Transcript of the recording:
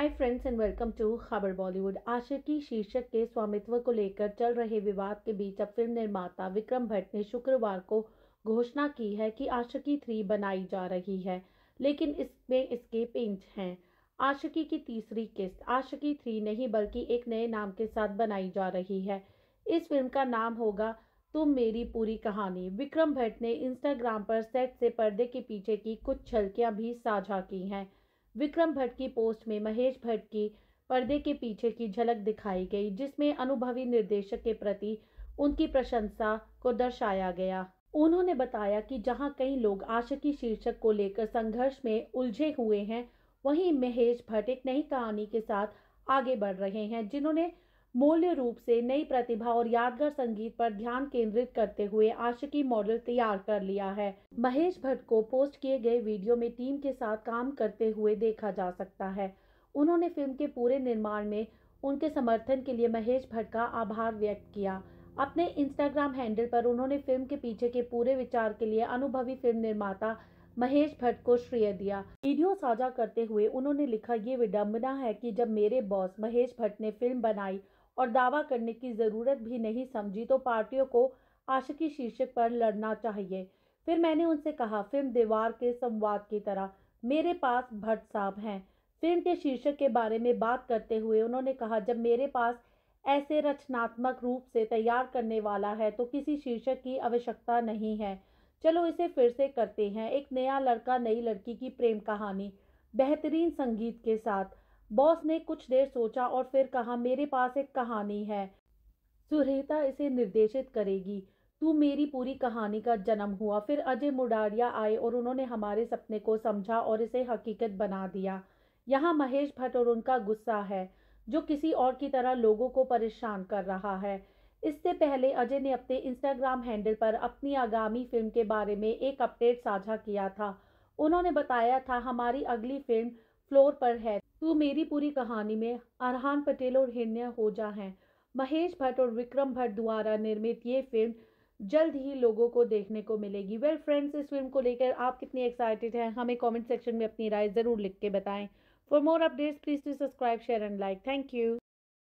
Hi friends and welcome to खबर बॉलीवुड आशिकी शीर्षक के स्वामित्व को लेकर चल रहे विवाद के बीच अब फ़िल्म निर्माता विक्रम भट्ट ने शुक्रवार को घोषणा की है कि आशिकी थ्री बनाई जा रही है, लेकिन इसमें इसके पेंच हैं। आशिकी की तीसरी किस्त। आशिकी थ्री नहीं, बल्कि एक नए नाम के साथ बनाई जा रही है। इस फ़िल्म का नाम होगा तुम मेरी पूरी कहानी। विक्रम भट्ट ने इंस्टाग्राम पर सेट से पर्दे के पीछे की कुछ छलकियाँ भी साझा की हैं। विक्रम भट्ट की पोस्ट में महेश भट्ट की पर्दे के पीछे की झलक दिखाई गई, जिसमें अनुभवी निर्देशक के प्रति उनकी प्रशंसा को दर्शाया गया। उन्होंने बताया कि जहाँ कई लोग आशिकी शीर्षक को लेकर संघर्ष में उलझे हुए हैं, वहीं महेश भट्ट एक नई कहानी के साथ आगे बढ़ रहे हैं, जिन्होंने मूल्य रूप से नई प्रतिभा और यादगार संगीत पर ध्यान केंद्रित करते हुए आशिकी मॉडल तैयार कर लिया है। महेश भट्ट को पोस्ट किए गए वीडियो में टीम के साथ काम करते हुए देखा जा सकता है। उन्होंने फ़िल्म के पूरे निर्माण में उनके समर्थन के लिए महेश भट्ट का आभार व्यक्त किया। अपने इंस्टाग्राम हैंडल पर उन्होंने फ़िल्म के पीछे के पूरे विचार के लिए अनुभवी फ़िल्म निर्माता महेश भट्ट को श्रेय दिया। वीडियो साझा करते हुए उन्होंने लिखा, ये विडम्बना है कि जब मेरे बॉस महेश भट्ट ने फ़िल्म बनाई और दावा करने की ज़रूरत भी नहीं समझी तो पार्टियों को आशिकी शीर्षक पर लड़ना चाहिए। फिर मैंने उनसे कहा, फ़िल्म दीवार के संवाद की तरह, मेरे पास भट्ट साहब हैं। फ़िल्म के शीर्षक के बारे में बात करते हुए उन्होंने कहा, जब मेरे पास ऐसे रचनात्मक रूप से तैयार करने वाला है तो किसी शीर्षक की आवश्यकता नहीं है। चलो इसे फिर से करते हैं। एक नया लड़का, नई लड़की की प्रेम कहानी, बेहतरीन संगीत के साथ। बॉस ने कुछ देर सोचा और फिर कहा, मेरे पास एक कहानी है। सुरेता इसे निर्देशित करेगी। तू मेरी पूरी कहानी का जन्म हुआ। फिर अजय मुडारिया आए और उन्होंने हमारे सपने को समझा और इसे हकीकत बना दिया। यहाँ महेश भट्ट और उनका गुस्सा है, जो किसी और की तरह लोगों को परेशान कर रहा है। इससे पहले अजय ने अपने इंस्टाग्राम हैंडल पर अपनी आगामी फ़िल्म के बारे में एक अपडेट साझा किया था। उन्होंने बताया था, हमारी अगली फ़िल्म फ्लोर पर है। तू मेरी पूरी कहानी में अरहान पटेल और हिरण्य होजा हैं। महेश भट्ट और विक्रम भट्ट द्वारा निर्मित ये फ़िल्म जल्द ही लोगों को देखने को मिलेगी। वेल well, फ्रेंड्स इस फ़िल्म को लेकर आप कितनी एक्साइटेड हैं हमें कमेंट सेक्शन में अपनी राय ज़रूर लिख के बताएँ। For more updates please to subscribe share and like thank you